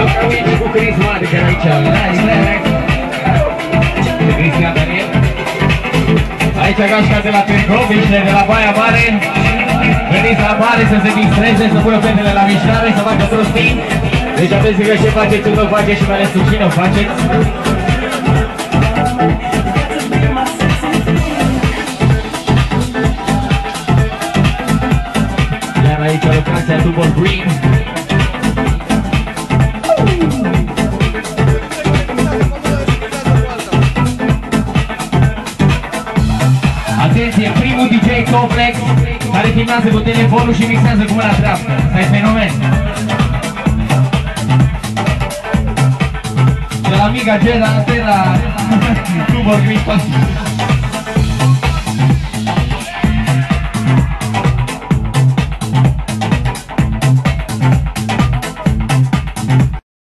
Localmente cu carismatică aici Nice, nice, nice De Cristian Daniel Aici gașca de la Pergoviște, de la Baia Mare Veniți la mare să se distreze, să pună fetele la mișcare, să facă prostii Deci aveți grijă ce faceți, cum vă faceți și mai ales cu cine o faceți Iar aici locația Tubo Green. Atenție, primul DJ Complex care filmează cu telefonul și mixează cu mâna dreaptă. Asta e fenomen. De la Miga Gera, de la Double Green Passion.